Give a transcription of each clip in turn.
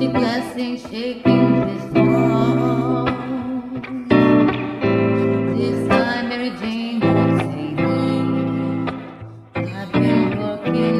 Music blessing shaking this song. This time Mary Jane won't save me. I've been working.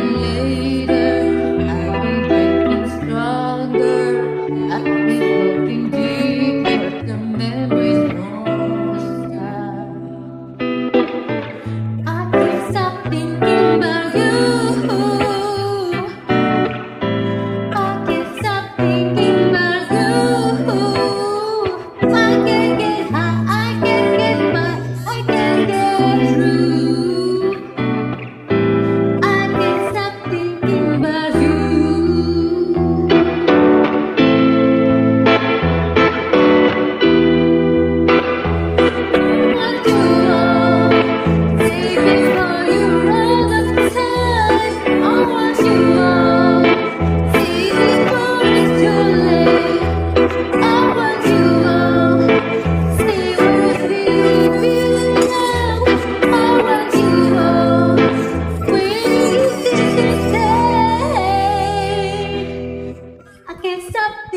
floating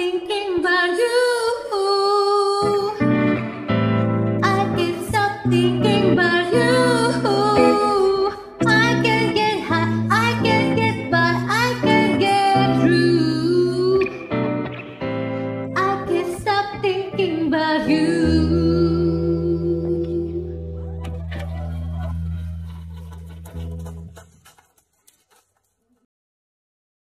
thinking